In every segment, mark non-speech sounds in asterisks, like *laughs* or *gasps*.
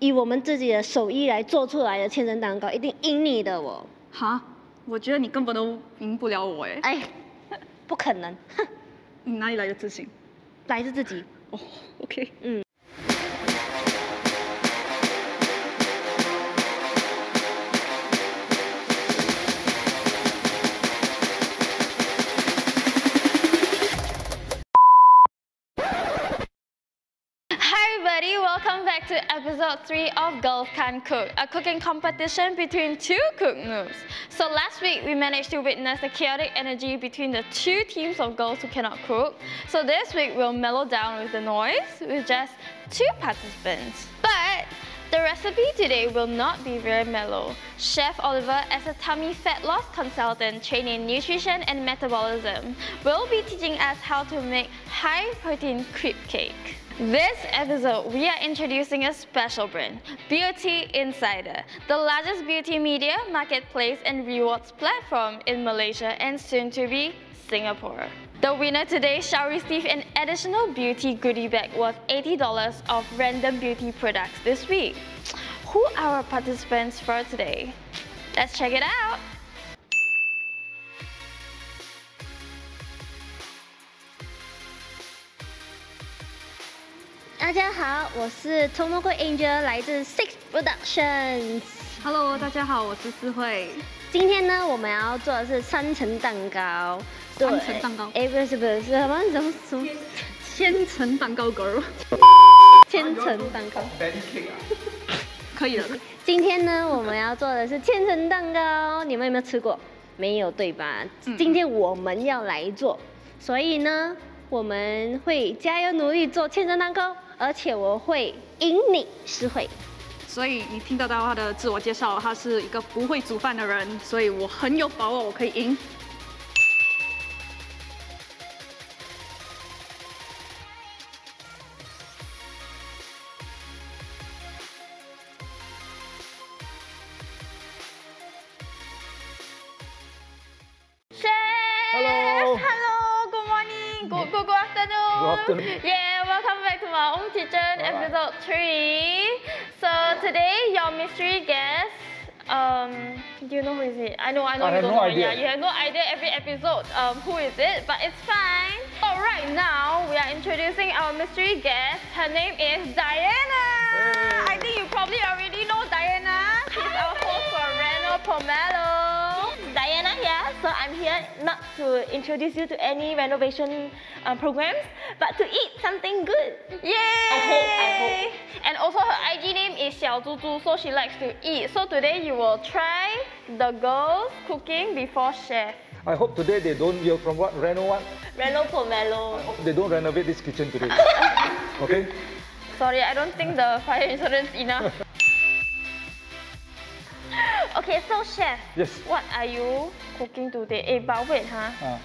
以我们自己的手艺来做出来的千层蛋糕，一定赢你的我。哈，我觉得你根本都赢不了我哎。哎，不可能，哼，你哪里来的自信？来自自己。哦，OK。嗯。Episode 3 of Girls Can't Cook, a cooking competition between two cook noobs. So last week we managed to witness the chaotic energy between the two teams of girls who cannot cook. So this week we'll mellow down with the noise with just two participants. But the recipe today will not be very mellow. Chef Oliver, as a tummy fat loss consultant trained in nutrition and metabolism, will be teaching us how to make high protein crepe cake. This episode, we are introducing a special brand, Beauty Insider, the largest beauty media, marketplace and rewards platform in Malaysia and soon to be Singapore. The winner today shall receive an additional beauty goodie bag worth $80 of random beauty products this week. Who are our participants for today? Let's check it out! 大家好，我是 Tomoko Angel，来自 Six Productions。Hello，大家好，我是思慧。今天呢，我们要做的是三层蛋糕。三层蛋糕？哎，不是不是，是什么什么什么？千层蛋糕 girl。千层蛋糕。可以了。今天呢，我们要做的是千层蛋糕，你们有没有吃过？没有对吧？今天我们要来做，所以呢，我们会加油努力做千层蛋糕。而且我会赢你，诗慧。所以你听得到他的自我介绍，他是一个不会煮饭的人，所以我很有把握我可以赢。Hello，Hello，Good morning，Good Good afternoon，Good afternoon，Yeah，welcome back to my own episode three. So today your mystery guest. Um, do you know who is it? I know, I know I you don't know. Idea. Yeah, you have no idea every episode. Um, who is it? But it's fine. All right, now we are introducing our mystery guest. Her name is Diana. Hey. I think you probably already know Diana. She's our host for Reno Pomelo. Diana here. So I'm here not to introduce you to any renovation uh, programs, but to eat something good. Yay! I hope, I hope. And also her IG name is Xiao Zhu so she likes to eat. So today you will try the girls cooking before chef. I hope today they don't, you're from what, Reno what? Reno Pomelo. They don't renovate this kitchen today. *laughs* okay? Sorry, I don't think the fire insurance enough. okay, so chef. Yes. What are you cooking today? Eh, but wait, huh? Uh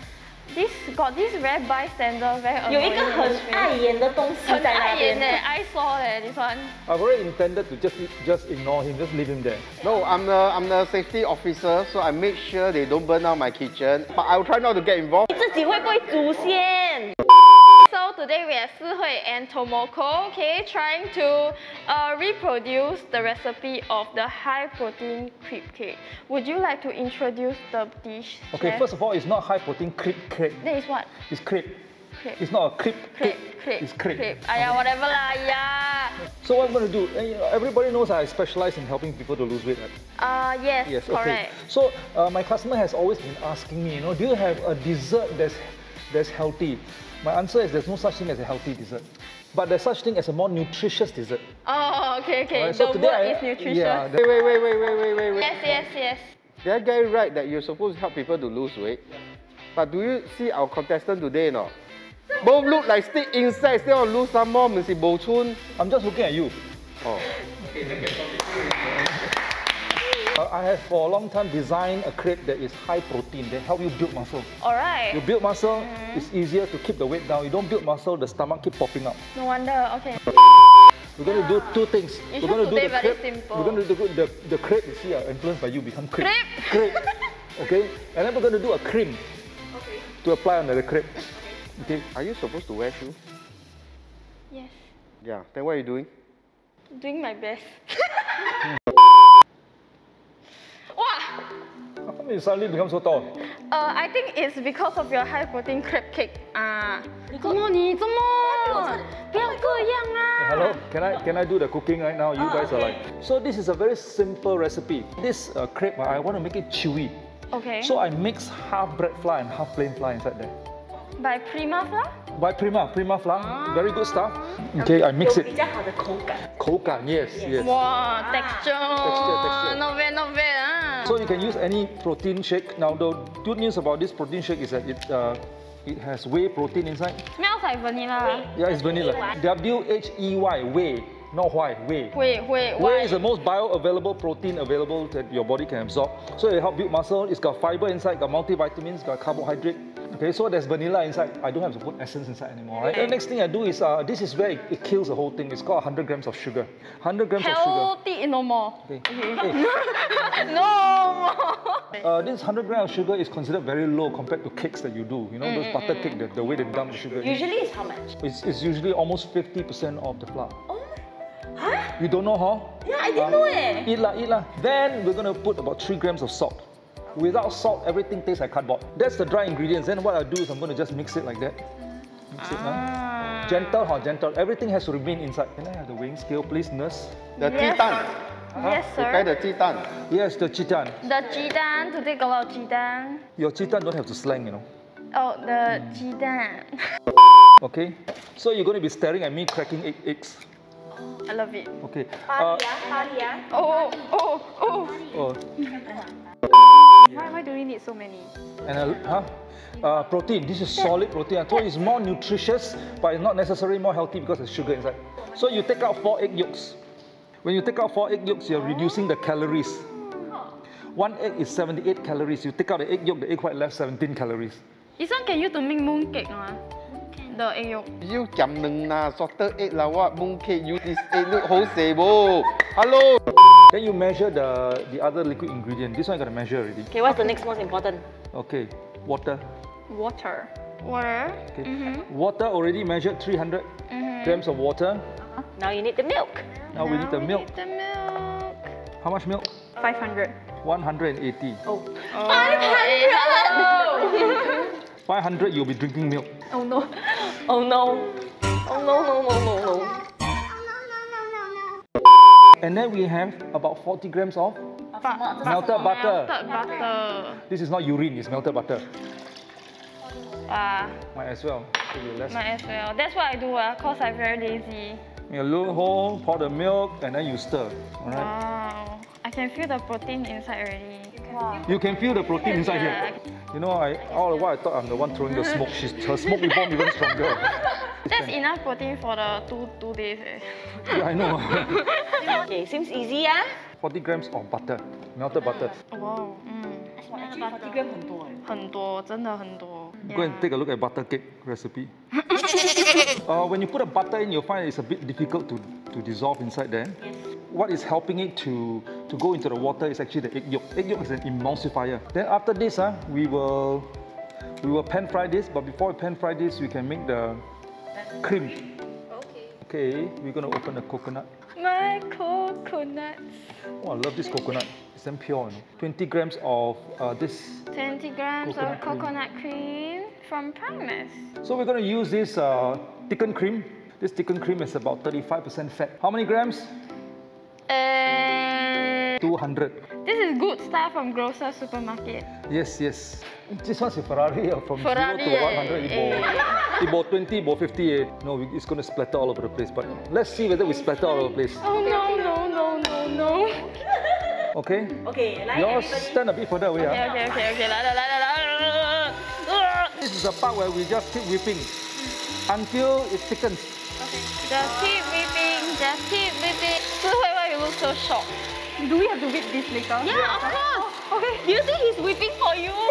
This got this very bystander, very annoying. 有一个很碍眼的东西在那边。I saw that this one. I've already intended to just just ignore him, just leave him there. No, I'm the I'm the safety officer, so I make sure they don't burn down my kitchen. But I will try not to get involved. 你自己会不会煮先？So Today we have Sihui and Tomoko, okay, trying to uh, reproduce the recipe of the high protein crepe cake. Would you like to introduce the dish? Okay, chef? first of all, it's not high protein crepe cake. That is what? It's crepe. Crepe. It's not a crepe. Crepe. Crepe. It's crepe. crepe. Ah, yeah, whatever lah, yeah. So what I'm going to do, eh, everybody knows I specialize in helping people to lose weight, right? Uh, yes, yes correct. Okay. So uh, my customer has always been asking me, you know, do you have a dessert that's, that's healthy? My answer is there's no such thing as a healthy dessert. But there's such thing as a more nutritious dessert. Oh, okay, okay. Right, so the today word I, is nutritious. Yeah, Wait, wait, wait, wait, wait, wait, wait, wait. Yes, yes, yes. Did I get it right that you're supposed to help people to lose weight? But do you see our contestant today no? Both look like stick insects, they want to lose some more, Mr. Bo Chun. I'm just looking at you. Oh. *laughs* Uh, I have for a long time designed a crepe that is high protein. They help you build muscle. All right. You build muscle, mm -hmm. it's easier to keep the weight down. You don't build muscle, the stomach keep popping up. No wonder. Okay. We're going to do two things. You we're going to do the crepe. Simple. We're going to do the, the crepe. You see, uh, influenced by you become crepe. Crepe. crepe. *laughs* Okay. And then we're going to do a cream. Okay. To apply on the crepe. Okay. Are you supposed to wear shoes? Yes. Yeah. Then what are you doing? Doing my best. *laughs* wow. How come you suddenly become so tall? Uh, I think it's because of your high protein crab cake 啊。怎么你怎么不要这样啊 Hello, can I can I do the cooking right now? You guys are like. So this is a very simple recipe. This uh, crepe, I want to make it chewy. ？Okay. So I mix half bread flour and half plain flour inside there. by Prima flour. By Prima, Prima flour, very good stuff. Okay, I mix 有 it. 比较好的口感。口感, yes, yes. Wow, texture. texture. Not bad, not bad. So you can use any protein shake. Now the good news about this protein shake is that it uh, it has whey protein inside. Smells like vanilla. Yeah, it's vanilla. W H E Y, whey, not why, whey. Whey, Whey why? is the most bioavailable protein available that your body can absorb. So it helps build muscle. It's got fiber inside, got multivitamins, got carbohydrate. Okay, so there's vanilla inside. I don't have to put essence inside anymore. Right? The next thing I do is uh, this is where it, it kills the whole thing. It's called 100 grams of sugar. 100 grams of sugar. Healthy no more. Okay. *laughs* Hey, *laughs* No more. uh, this 100 grams of sugar is considered very low compared to cakes that you do. You know, those butter cake, the, the way they dump the sugar. Usually it's how much? It's, it's usually almost 50% of the flour. Oh. Huh? You don't know, huh? Yeah, I didn't know eh. Eat lah, eat lah. Then we're gonna put about three grams of salt. Without salt, everything tastes like cardboard. That's the dry ingredients. Then what I'll do is I'm going to just mix it like that. Mix ah. it. Gentle, huh? Gentle. Everything has to remain inside. Can I have the weighing scale, please, nurse? The yes. titan. Huh? Yes, sir. Prepare the chitan. Yes, the chitan. The jidan. Today got a lot of chitan. Your chitan don't have to slang, you know. Oh, the jidan. okay. So you're going to be staring at me cracking egg, eggs. I love it. Okay. Uh, Party party ah. Oh, oh, oh. oh, Why, why do we need so many? and uh, huh? Uh, protein. This is solid protein. I told you it's more nutritious, but it's not necessarily more healthy because there's sugar inside. So you take out four egg yolks. When you take out four egg yolks, you're reducing the calories. One egg is 78 calories. You take out the egg yolk, the egg white left 17 calories. This one can use to make moon cake 吗 the egg You jam neng na salted egg la what mooncake use this egg look whole sable. Hello. Then you measure the the other liquid ingredient. This one I gotta measure already. Okay, what's the next most important? Okay, water. Water. Water. Okay. Mm -hmm. Water already measured 300 mm -hmm. grams of water. Uh -huh. Now you need the milk. Now, now we need the we milk. Need the milk. How much milk? 500. 180. Oh. oh 500! *laughs* *laughs* you'll be drinking milk. Oh no. Oh no. Oh no, no, no, no, no. And then we have about 40 grams of melted butter. Melted butter. This is not urine, it's melted butter. Ah, Might as well. Less. might as well. That's what I do ah, cause I'm very lazy. You look hole, pour the milk, and then you stir. Alright. Wow I can feel the protein inside already. You can feel the protein inside here. You know, I all the while I thought I'm the one throwing the smoke. She's, her smoke bomb even stronger. *laughs* That's enough protein for the two two days eh. Yeah, I know. *laughs* Okay, seems easy ah. 40 grams of butter, melted butter. Wow. Mm. Actually, 40 gram 很多哎。很多，真的很多。 Go and take a look at butter cake recipe. *laughs* uh, when you put a butter in, you'll find it's a bit difficult to, to dissolve inside there. What is helping it to, to go into the water is actually the egg yolk. Egg yolk is an emulsifier. Then after this, uh, we will we will pan fry this, but before we pan fry this, we can make the cream. Okay. Okay, we're gonna open the coconut. My coconuts. Oh, I love this coconut. It's damn pure. You 20 grams of uh, this 20 grams Coconut of cream. coconut cream from Primest. So we're going to use this uh, thickened cream. This thickened cream is about 35% fat. How many grams? Uh, 200. This is good stuff from grocer supermarket. Yes, yes. This one's a Ferrari from Ferrari, 0 to 100. Eh, eh. Ibo, 20, Ibo 50. Eh. No, it's going to splatter all over the place. But let's see whether we splatter all over the place. Oh, no, no, no, no, no. Okay? Okay, like all everybody... stand a bit further away. Okay, okay, okay, okay. La, la, la, la, la. This is the part where we just keep whipping until it thickens. Okay. Just keep whipping, just keep whipping. *laughs* So why you look so shocked? Do we have to whip this later? Yeah, of course. Okay. Do you think he's whipping for you? *laughs*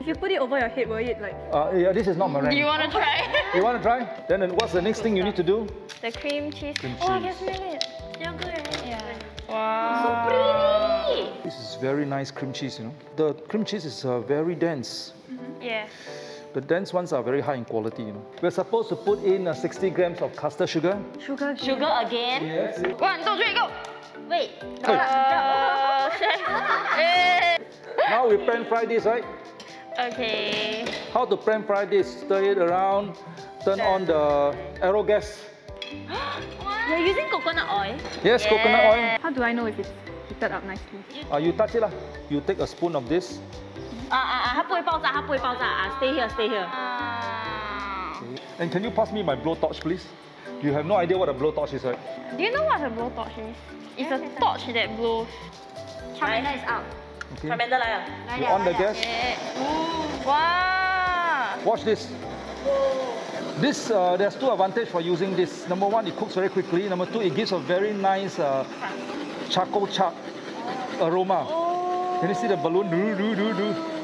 If you put it over your head, will it like... Uh, yeah, this is not meringue. Do you want to try? *laughs* You want to try? Then what's the next thing you need to do? the cream cheese. Cream Oh, I can cheese. smell it. Yeah. Wow. This is very nice cream cheese, you know. The cream cheese is uh, very dense. Yeah. The The dense ones are very high in quality. You know. We're supposed to put in uh, 60 grams of caster sugar. sugar. Sugar again. Yes. One, two, three, go. Wait. Uh, *laughs* chef. *laughs* Now we pan fry this, right? okay. How to pan fry this? Stir it around, turn on the arrow gas. *gasps* You're using coconut oil. Yes, coconut oil. How do I know if it's heated up nicely? Uh, you touch it lah. You take a spoon of this. 啊啊啊！它不会爆炸，它不会爆炸啊！Stay here, stay here. And can you pass me my blowtorch, please? You have no idea what a blowtorch is, right? Do you know what a blowtorch is? It's a torch that blows. Tremenda is out. Okay. Tremenda 来了。You on the gas. Wow. Watch this. This, uh, there's two advantages for using this. Number one, it cooks very quickly. Number two, it gives a very nice uh, charcoal char aroma. Can you see the balloon? Do, do, do, do.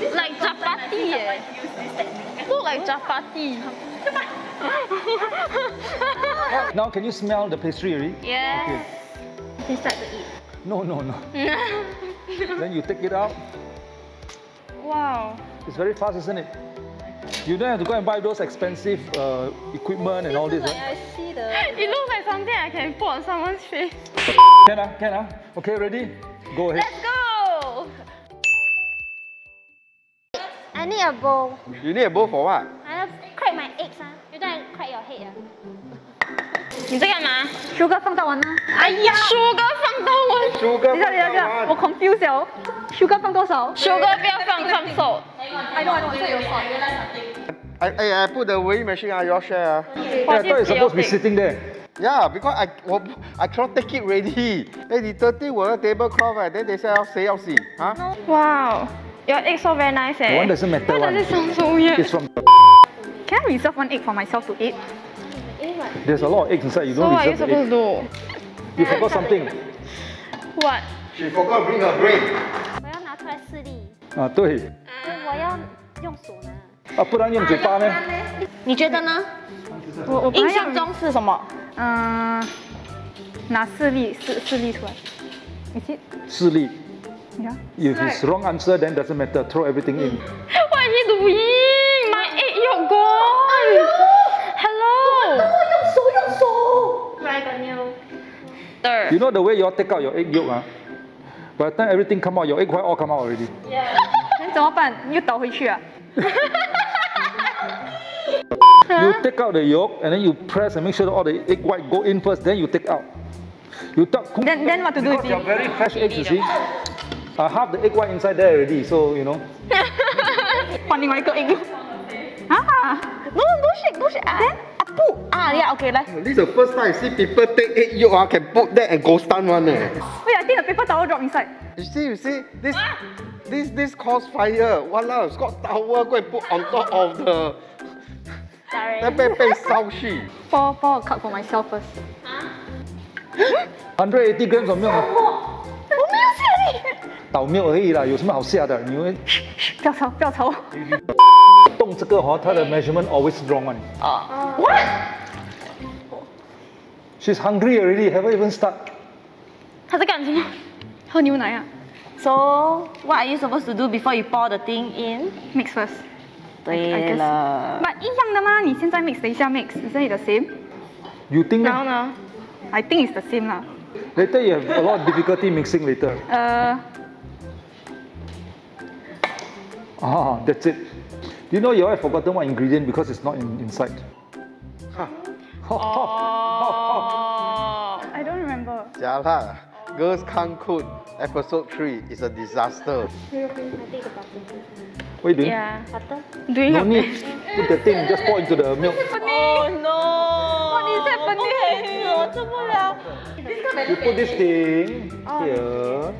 Wow. Like chapati eh. Look like chapati. *laughs* Now, can you smell the pastry already? Yeah. Okay. You can start to eat. No, no, no. *laughs* then you take it out. wow. It's very fast, isn't it? You don't have to go and buy those expensive uh, equipment and all this. Right? I see the. It looks like something I can put on someone's face. Can ah? Can ah? Okay, ready? Go ahead. Let's go. I need a bowl. You need a bowl for what? I have crack my eggs 啊。You don't crack your head 啊。你在干嘛？ Sugar 放到完啦。哎呀，sugar 放到完 Sugar 等一下，等一下，等一下，我 confuse 了。Sugar 放多少，sugar 不要放放手。 ？I know, I know，这有放。 I, I, I put the weighing machine, ah, you all share. ah. Yeah, I thought it's supposed to be sitting there. Yeah, because I 我 I cannot take it ready. Eh, 你 dirty 我的 tablecloth 哎，then 等一下要谁要洗啊？ Wow. Your eggs so very nice eh. The one doesn't matter Why one. does it sound so weird? *laughs* It's from. Can I reserve one egg for myself to eat? There's a lot of eggs inside. You So don't what are you reserve the supposed egg. to do? You forgot something. What? She forgot bring her brain. 我要拿出来示例。啊，对。我要用手拿。啊，不然用嘴巴呢？你觉得呢？我我本来要印象中是什么？嗯，拿四粒四四粒出来。Is it? 视力。 Yeah. If it's wrong answer, then doesn't matter. Throw everything in. What is he doing? My egg yolk gone. Hello. Right on you. Third. You know the way you all take out your egg yolk, ah? By the time everything come out, your egg white all come out already. *laughs* 那怎么办？又倒回去啊？ *laughs* You take out the yolk and then you press and make sure that all the egg white go in first. Then you take out. You tuck. Then then what to do with Because they're it? very fresh eggs, you see. uh, half the egg white inside there already, so you know. *laughs* Morning, Michael egg. Ah, no, no shake, no shake. Then I. Ah, yeah, okay, let. This is the first time I see people take egg yolk, Ah, can put that and go stun one. Eh. Wait, I think the paper towel dropped inside. You see, you see, this, ah. this, this cause fire. Walao, it's got towel, go and put on top of the. Sorry. That bed bed Pour, pour a cup for myself first. Huh? 180 grams of milk. Oh, milk, 倒 milk 而已啦，有什么好吓的？你会不要吵，不要吵。动这个哦，它的 measurement always wrong one. She's hungry already, haven't even start. 他在干什么？喝牛奶啊 So what are you supposed to do before you pour the thing in？，mix first。对了。But 一样的吗？你现在 mix，等一下 mix，isn't it the same? You think 然后 that 呢？I think it's the same 啦。later you have a lot of difficulty mixing later. 呃，Ah, that's it. Do You know you have forgotten one ingredient because it's not in, inside. 哦。I don't remember. Jialat. Girls can't cook. Episode 3 is a disaster. What are you doing? Yeah. Butter. Doing No need. Put the thing, just pour into the milk. Oh no！What is happening？我 做不了。 You put this thing here.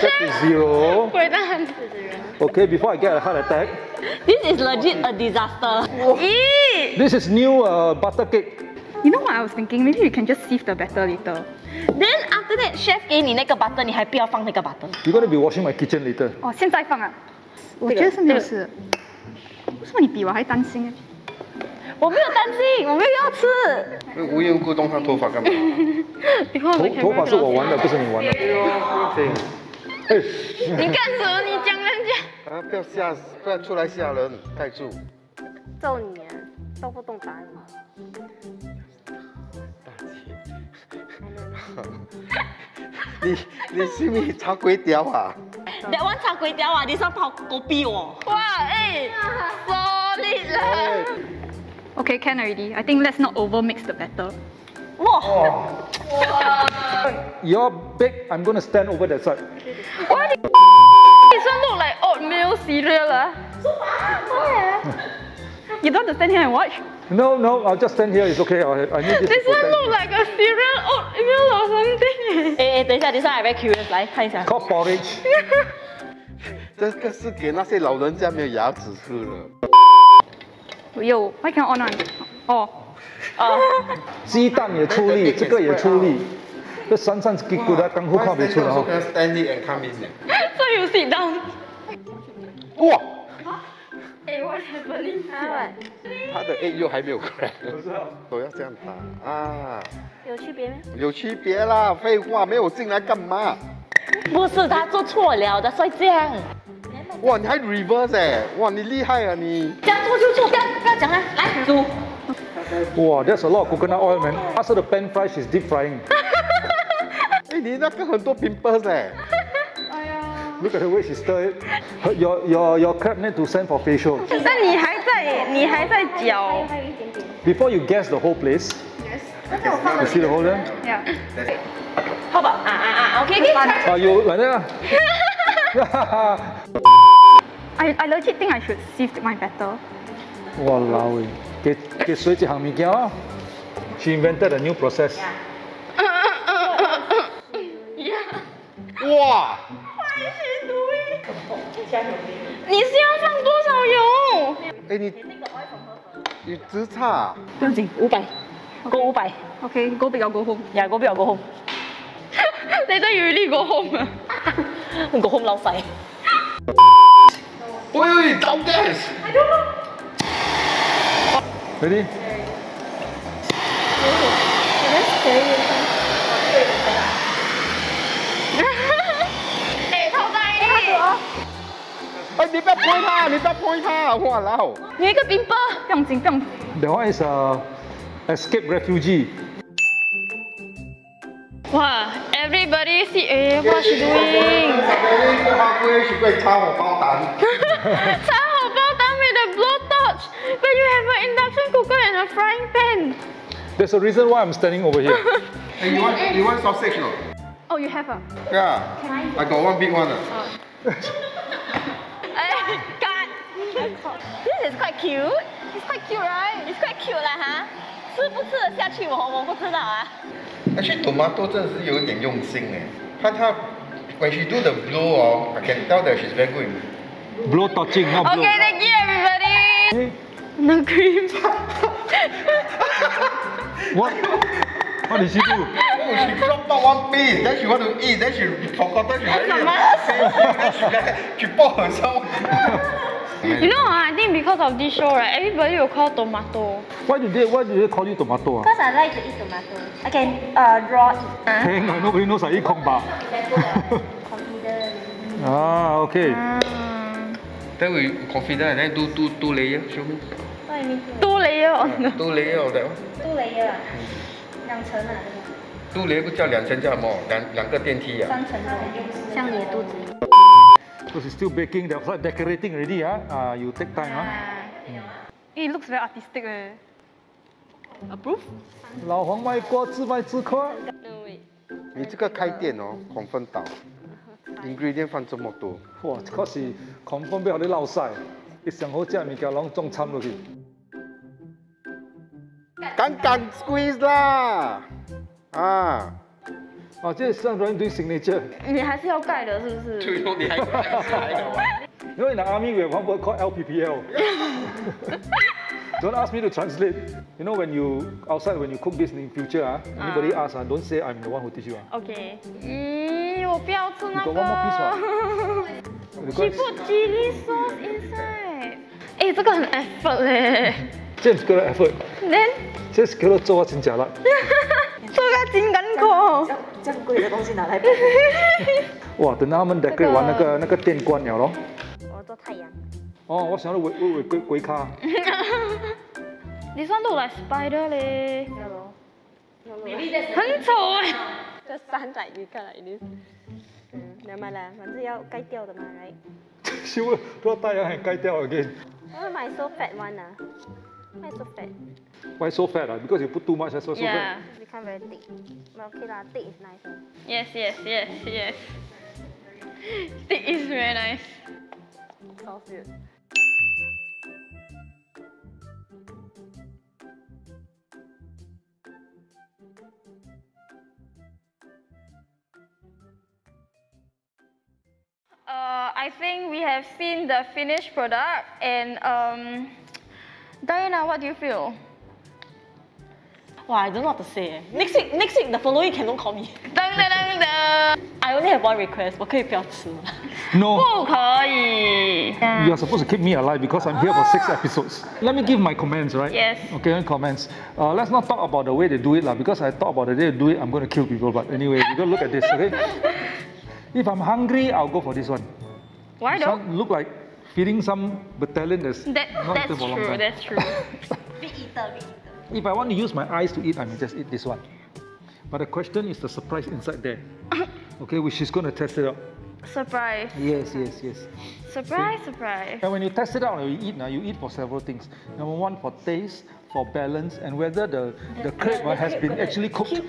Set to zero. 鬼*laughs* 蛋。 Okay, before I get a heart attack. This is legit a disaster. Eat. This is new uh, butter cake. You know what I was thinking? Maybe we can just sieve the batter later. Then after that, chef 给你那个 butter，你还不要放那个 butter。 You're gonna be washing my kitchen later. 哦，现在放啊？我觉得是没有事的。为什么你比我还担心？ 我没有担心，我没有要吃。无缘无故动他头发干嘛？*laughs* 头头发是我玩的，不是你玩的。*laughs* 你干什么？你讲人家。啊，不要吓，不要出来吓人，盖住。揍你啊，动不动打你。大姐，你你是不是炒粿条啊？That one 炒粿條啊，this one 泡 kopi 喎。哇，哎，solid 啦。Okay, can already. I think let's not over mix the batter. Wow. *laughs* You're big, I'm gonna stand over that side. What? *laughs* This one look like oatmeal cereal ah. *laughs* You don't want to stand here and watch? No, no, I'll just stand here, it's okay. I, I need this. This to one protect look me. like a cereal oatmeal or something. 哎哎，等一下，等一下，I very curious，来看一下。 Called porridge. 这个是给那些老人家没有牙齿吃的。 有，I can on on，哦，啊，鸡蛋也出力，这个也出力，这三三他出。sit down。哇！was happening？他的 A 又还没有过来都要这样打啊？有区别吗？有区别啦，废话，没有进来干嘛？不是他做错了的，所以这样。哇，你还 reverse 哎，哇，你厉害啊你！这样做就错，不要不要讲了，来煮。哇，That's *laughs* a lot of coconut oil, man. After the pan fry, she's deep frying. *laughs* 哎，你那个很多 pimples 哎， Look at the way she stir it. Her- Your your your crab need to send for facial. *laughs* 但你还在，你还在搅。 Before you gas the whole place. You see the whole there? Yeah. 好吧，啊啊啊，OK OK。 Ah, you like that? ah? I I legit think I should sift my batter. Walao eh. 给给水一项物件啊。She invented a new process. *laughs* 哇，你是要放多少油？哎你你直插啊，不用紧，五百，过五百， Okay, go big or go home. 廿个边有个 home， Later you really go home 啊。个 home 老*laughs* 细。 *laughs* 喂，倒 gas， Ready? Oh 哎你不要 point 他，你不要 point 他，哇老，有一个 pimple，不用紧，不用紧。 That one is a escape refugee. Wow, everybody see, eh, what she doing? 他不*laughs* 会去被插我包蛋。插好包蛋 with a blowtorch, but you have an induction cooker and a frying pan. There's a reason why I'm standing over here. *laughs* Hey, you want you want sausage no? Oh, you have a. Yeah. I got one big one. Eh, *laughs* cut. This is quite cute. It's quite cute, right? It's quite cute 啦哈。吃不吃得下去我我不知道啊。 Actually, tomato 真的是有一点用心哎。看她 when she do the blow 哦，I can tell that she's very good. in- Blow touching, not blow. Okay, thank you everybody. No cream. What? What did she do? Oh, she dropped out one piece, then she want to eat, then she forgot that she very then she she bought herself. *laughs* You know, ah, I think because of this show, right, everybody will call tomato. Why do they Why do they call you tomato? Ah? Because I like to eat tomato. I can uh, draw it. *laughs* Hang on, nobody knows I eat kong ba. Confident. *laughs* ah, okay. Then we confident and then do two two layer, show me. What do you mean? Two layer on the. Two layer that one. Two layer 啊，两层啊，Two layer 不叫两层叫什么？两两个电梯啊。三层啊，像你的肚子。Because it's still baking, they're decorating already. Ah, uh, you take time. Ah. It looks very artistic. Eh. Approve? 老黄卖瓜，自卖自夸。你这个开店哦，狂分倒，ingredient 放这么多，哇，这个是 confirm 俾我哋撈晒，你上好食物件攏中參落去。敢敢 squeeze 啦！啊，啊，这是上人对 signature。你还是要盖的，是不是？最后你还开的吗？You know in the army we have one word called LPPL. don't ask me to translate. You know when you outside when you cook this in future ah, anybody ask ah, don't say I'm the one who teach you ah. OK。我不要那个。*laughs* 哎，这个很 effort。这够 effort。你。这是做，真假啦？*laughs* 做个。贵的东西拿来。哇，等下们 decorate 玩那个那个电关鸟咯。我要做太阳。哦，我想要围围围龟龟卡。*laughs* 你算路来 spider 嘞？很丑哎。这三仔鱼看来一定是。嗯，明白了，反正要盖掉的嘛，right？修了，都要太阳还盖掉 again。Why my so fat one 啊？Why so fat? Why so fat? Ah? Because you put too much, that's why so Yeah. fat. Become very thick. But okay lah, thick is nice. ah. Yes, yes, yes, yes. thick is very nice. Sounds good. Uh, I think we have seen the finished product and um, Diana, what do you feel? Wow, I don't know what to say. eh. Next week, next week, the following can don't call me. *laughs* Dun, dun, dun, dun. I only have one request. 我可以不要吃吗 No. *laughs* 不可以。 You are supposed to keep me alive because I'm here for six episodes. Let me give my comments, right? Yes. Okay, my comments. Uh, let's not talk about the way they do it, lah, because I thought about the way they do it, I'm going to kill people. But anyway, you gotta look at this, okay? *laughs* if I'm hungry, I'll go for this one. Why though? one look like feeding some battalion that's That, not that's for a long true, time. that's true. *laughs* If I want to use my eyes to eat, I may just eat this one. But the question is the surprise inside there. *laughs* Okay, which is going to test it out. surprise. Yes, yes, yes. Surprise, surprise. And when you test it out, you eat now, you eat for several things. Number one, for taste, for balance, and whether the, the crepe uh, has been actually cooked.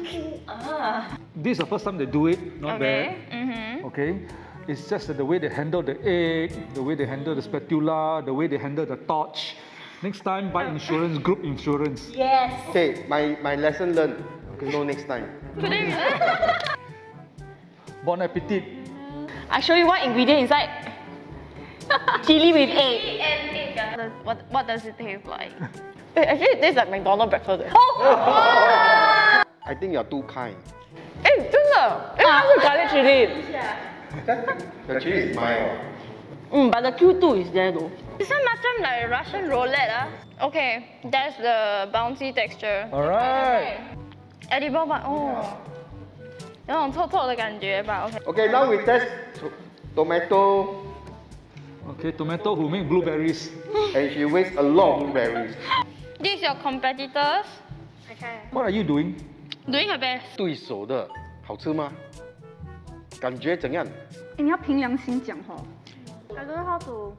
This is the first time they do it, not Okay. bad. Mm-hmm. Okay. It's just that the way they handle the egg, the way they handle the spatula, the way they handle the torch. Next time, buy insurance, group insurance. Yes. Okay, my, my lesson learned. Okay. No next time. *laughs* Bon appetit. I show you one ingredient inside. *laughs* Chili with egg. Chili and egg. What, what does it taste like? *laughs* Eh, Actually, it tastes like McDonald's breakfast. eh. Oh! *laughs* I think you're too kind. 哎，真的，因为它是 garlic chili。 *laughs* The chili is mine. oh. 嗯，but the Q2 is there though. This one macam like Russian roulette ah. Okay, that's the bouncy texture. Alright. Edible but oh，有种臭臭的感觉吧？OK。 Okay, now we test to- tomato Okay, tomato who make blueberries. and she wastes a lot of blueberries. *laughs* These your competitors What are you doing? doing her best. 对手的好吃吗？感觉怎样？哎你要凭良心讲哈。 I don't know how to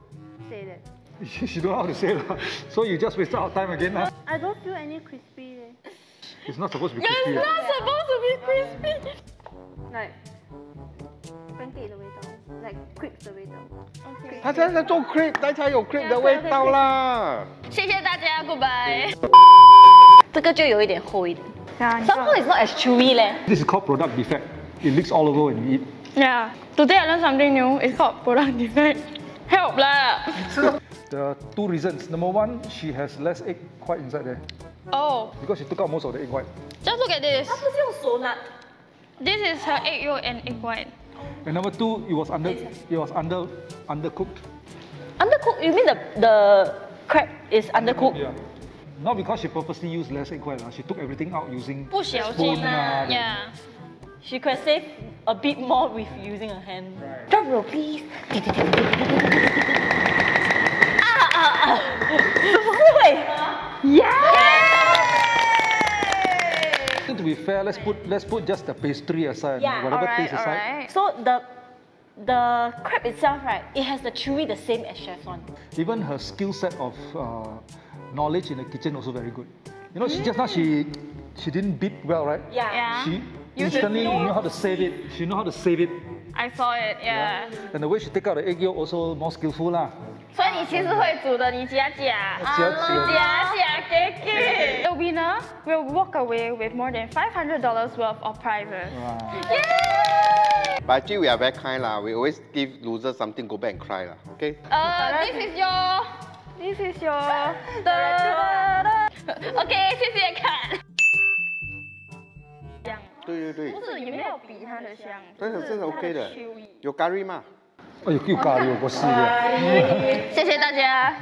say that. *laughs* she don't know how to say lah. So you just wasted our time again lah. I don't feel any crispy. leh. It's not supposed to be crispy. ah. Not supposed to be crispy. Like pancake 的味道 ，like crepe 的味道。Okay. 他现在在做 crepe，大家有 crepe 的味道啦。谢谢大家，Goodbye。这个就有一点厚一点。Somehow it's not as chewy 嘞。This is called product defect. It leaks all over when you eat. Yeah. Today I learned something new. It's called product defect. Help lah. There are two reasons. Number one, she has less egg white inside there Oh, because she took out most of the egg white. just look at this. 不是用手拿。This is her egg yolk and egg white. And number two, it was under it was under undercooked. Undercooked? You mean the the crab is undercooked? Yeah. Not because she purposely used less egg white, she took everything out using spoon. Yeah. She could save a bit more with using her hand. Right. Drum roll, please. *laughs* ah, ah, ah. *laughs* yeah! yeah. To be fair, let's put let's put just the pastry aside. Yeah, whatever Alright, taste aside. alright. So the the crab itself, right? It has the chewy the same as chef's one. Even her skill set of uh, knowledge in the kitchen also very good. You know, she just now she she didn't beat well, right? Yeah. Yeah. She You instantly just know- knew how to save it. She know how to save it. I saw it. Yeah. And the way she take out the egg yolk also more skillful lah. 所以你其实会煮的，你夹夹，夹夹夹夹给给。The winner will walk away with more than five hundred dollars worth of prizes. Yay! But actually, we are very kind lah. We always give losers something, go back and cry lah. Okay? Uh, this is your, this is your. OK，谢谢看。香，对对对不，是也没有比它的香，真的真的是 OK 的。有 curry 吗？哎呦，又搞了我个事了，谢谢大家。